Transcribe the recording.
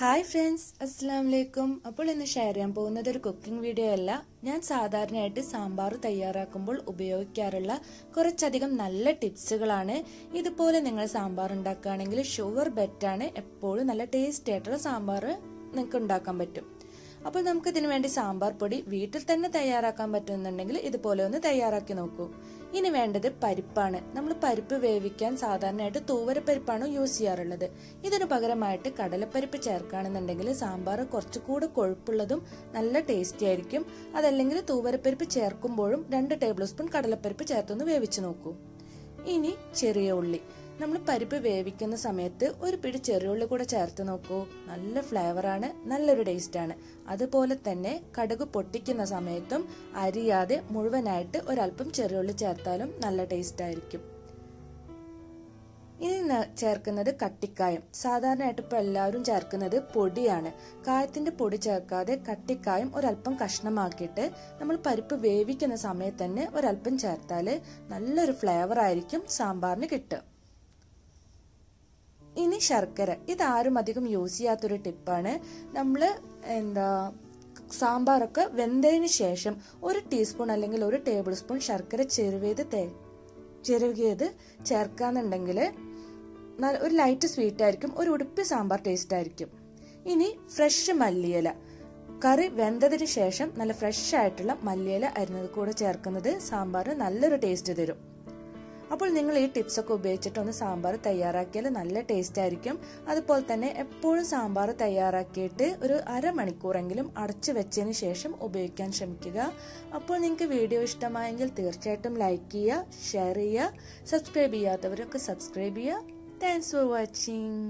Hi friends അസ്സാം വലൈക്കും അപ്പോൾ ഇന്ന് ഷെയർ ചെയ്യാൻ പോകുന്നത് ഒരു കുക്കിംഗ് വീഡിയോ അല്ല. ഞാൻ സാധാരണയായിട്ട് സാമ്പാർ തയ്യാറാക്കുമ്പോൾ ഉപയോഗിക്കാറുള്ള കുറച്ചധികം നല്ല ടിപ്സുകളാണ്. ഇതുപോലെ നിങ്ങൾ സാമ്പാർ ഉണ്ടാക്കുകയാണെങ്കിൽ ഷുഗർ ബെറ്റാണ് എപ്പോഴും നല്ല ടേസ്റ്റി ആയിട്ടുള്ള സാമ്പാർ നിങ്ങൾക്ക് ഉണ്ടാക്കാൻ പറ്റും. അപ്പോൾ നമുക്ക് ഇതിനു വേണ്ടി സാമ്പാർ പൊടി വീട്ടിൽ തന്നെ തയ്യാറാക്കാൻ പറ്റുന്നുണ്ടെങ്കിൽ ഇതുപോലെ ഒന്ന് തയ്യാറാക്കി നോക്കൂ. ഇനി വേണ്ടത് പരിപ്പാണ്. നമ്മൾ പരിപ്പ് വേവിക്കാൻ സാധാരണയായിട്ട് തൂവരപ്പരിപ്പാണ് യൂസ് ചെയ്യാറുള്ളത്. ഇതിനു പകരമായിട്ട് കടലപ്പരിപ്പ് ചേർക്കുകയാണെന്നുണ്ടെങ്കിൽ സാമ്പാർ കുറച്ചുകൂടെ കൊഴുപ്പുള്ളതും നല്ല ടേസ്റ്റി ആയിരിക്കും. അതല്ലെങ്കിൽ തൂവരപ്പരിപ്പ് ചേർക്കുമ്പോഴും രണ്ട് ടേബിൾ സ്പൂൺ കടലപ്പരിപ്പ് ചേർത്തൊന്ന് വേവിച്ച് നോക്കൂ. ഇനി ചെറിയ ഉള്ളി. നമ്മൾ പരിപ്പ് വേവിക്കുന്ന സമയത്ത് ഒരു പിടി ചെറിയ ഉള്ളി കൂടെ ചേർത്ത് നോക്കൂ. നല്ല ഫ്ലേവറാണ് നല്ലൊരു ടേസ്റ്റാണ്. അതുപോലെ തന്നെ കടുക് പൊട്ടിക്കുന്ന സമയത്തും അരിയാതെ മുഴുവനായിട്ട് ഒരല്പം ചെറിയ ഉള്ളി ചേർത്താലും നല്ല ടേസ്റ്റ് ആയിരിക്കും ഇനി ചേർക്കുന്നത് കട്ടിക്കായം. സാധാരണയായിട്ട് ഇപ്പോൾ എല്ലാവരും ചേർക്കുന്നത് പൊടിയാണ്. കായത്തിന്റെ പൊടി ചേർക്കാതെ കട്ടിക്കായം ഒരല്പം കഷ്ണമാക്കിയിട്ട് നമ്മൾ പരിപ്പ് വേവിക്കുന്ന സമയത്ത് തന്നെ ഒരല്പം ചേർത്താൽ നല്ലൊരു ഫ്ലേവർ ആയിരിക്കും സാമ്പാറിന് കിട്ടുക. ഇനി ശർക്കര. ഇതാരും അധികം യൂസ് ചെയ്യാത്തൊരു ടിപ്പാണ് നമ്മൾ എന്താ സാമ്പാറൊക്കെ വെന്തതിന് ശേഷം ഒരു ടീസ്പൂൺ അല്ലെങ്കിൽ ഒരു ടേബിൾ സ്പൂൺ ശർക്കര ചെറുവേത് തേ ചെറുകിയത് ചേർക്കാന്നുണ്ടെങ്കിൽ ഒരു ലൈറ്റ് സ്വീറ്റ് ആയിരിക്കും ഒരു ഉടുപ്പി സാമ്പാർ ടേസ്റ്റ് ആയിരിക്കും. ഇനി ഫ്രഷ് മല്ലിയില. കറി വെന്തതിന് ശേഷം നല്ല ഫ്രഷ് ആയിട്ടുള്ള മല്ലിയില അരിഞ്ഞത് കൂടെ ചേർക്കുന്നത് സാമ്പാറിന് നല്ലൊരു ടേസ്റ്റ് തരും. അപ്പോൾ നിങ്ങൾ ഈ ടിപ്സ് ഒക്കെ ഉപയോഗിച്ചിട്ട് ഒന്ന് സാമ്പാർ തയ്യാറാക്കിയാൽ നല്ല ടേസ്റ്റ് ആയിരിക്കും. അതുപോലെ തന്നെ എപ്പോഴും സാമ്പാർ തയ്യാറാക്കിയിട്ട് ഒരു അരമണിക്കൂറെങ്കിലും അടച്ചു വെച്ചതിന് ശേഷം ഉപയോഗിക്കാൻ ശ്രമിക്കുക. അപ്പോൾ നിങ്ങൾക്ക് വീഡിയോ ഇഷ്ടമായെങ്കിൽ തീർച്ചയായിട്ടും ലൈക്ക് ചെയ്യുക ഷെയർ ചെയ്യുക സബ്സ്ക്രൈബ് ചെയ്യാത്തവരൊക്കെ സബ്സ്ക്രൈബ് ചെയ്യുക. Thanks for watching